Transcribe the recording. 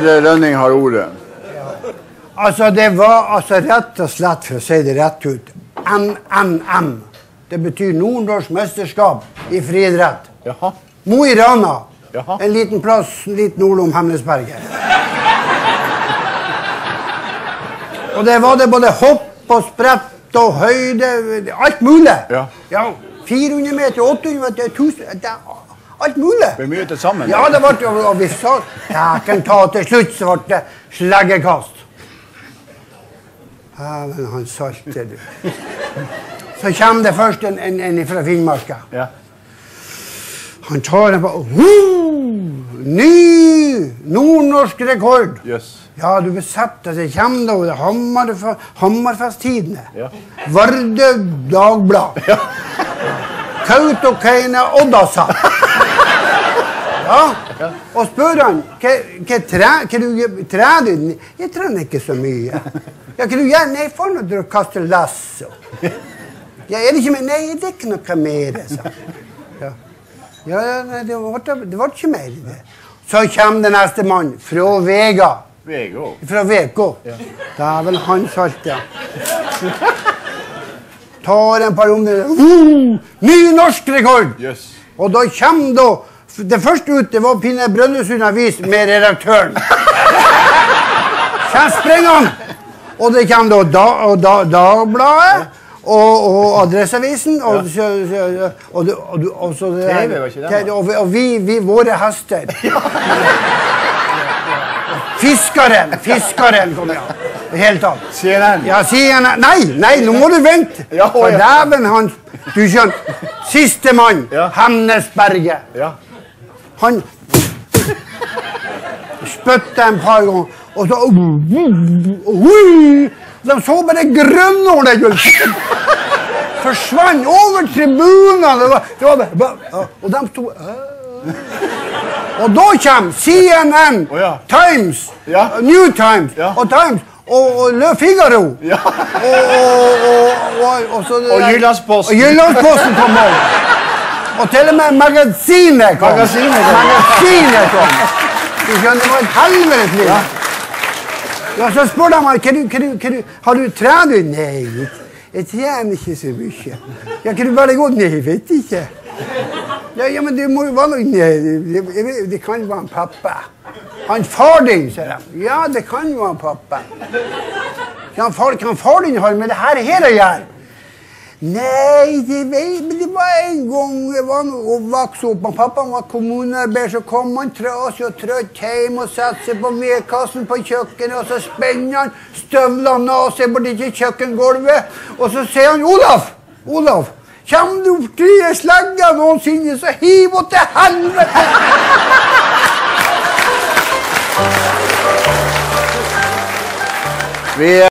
Rønning har ordet. Altså, det var altså rett og slett, for å si det rett ut, NNM. Det betyr Nord-Norsk mesterskap i friidrett. Jaha. Mo i Rana. Jaha. En liten plass litt nord om Hemnesberget. Og det var det både hopp og sprett og høyde, alt mulig. Ja. 400 meter, 800 meter, 1000 det, Alt mulig. Ble mye til sammen. Ja, det ble, og vi sa Dæken ta til slutt, så ble det sleggekast. men han salte, du. Så kommer det først en, en, en fra Finnmarka. Ja. Han tar den på uh, Ny nordnorsk rekord! Yes. Ja, du besetter. Så kommer det over Hammerfa, Hammerfest-tidene. Ja. Vardø Dagblad. Kautokeino Oddasat. Ja. Og spør han hva, tre, trener du? Jeg trener ikke så mye. Ja, hva du gjør? Nei, for når du kaster kaste lasso. Ja, er det ikke mer? Nei, det er ikke noe mer, sa han. Ja. Ja, ja, nei, det var, det var ikke mer det. Så kommer det neste mann, fra Vega. Vego. Fra er vel han salte. Tar en par runder. Uh, ny norsk rekord! Yes. Og da kommer da Det første ut det var Pinne Brønnøysund Avis med redaktøren. Kjem springende! Og det kommer da, da, da Dagbladet og, og Adresseavisen og, så, og, og, så det TV, var ikke det, og, vi- og vi, vi, våre hester. Fiskeren! Fiskeren kom ja. I hele tatt. CNN. Ja, han Nei, nei, nå må du vente! Ja, For ja. dæven hans Du skjønner. Sistemann. Ja. Hemnesberget. Ja. Han spytta en par ganger, og så De så bare grønnåler forsvant over tribunene. Og de sto Og da kommer CNN. Times, Ja. New Times og Times og, og Le Figaro. Ja. Og, og, og, og, og, og, Og Jyllandsposten. Og Jyllandsposten kom over. Og til og med Magasinet kom. Magasinet kom. Magasinet kom. Du skjønner, det var et helvetes liv. Ja, så spør de meg kan du, kan du, kan du, har du trent. Nei, jeg trener ikke så mye. Ja, kan du bare gå? Nei, jeg vet ikke. Ja, ja, men det må jo være noe Nei, det, kan være en pappa. Han far din, sier de. Ja, det kan være en pappa. Kan far, kan far din ha med det her å gjøre? Nei, det, vet- men det var en gang jeg var og vokste opp. Pappa var kommunearbeider, så kom han trasig og trøtt hjem og satte seg på vedkassen på kjøkkenet. Og så spenner han støvlene av seg borti kjøkkengulvet. Og så sier han Olaf! Olaf! Kommer du til ei slegge noensinne, så hiv henne til helvete! Vi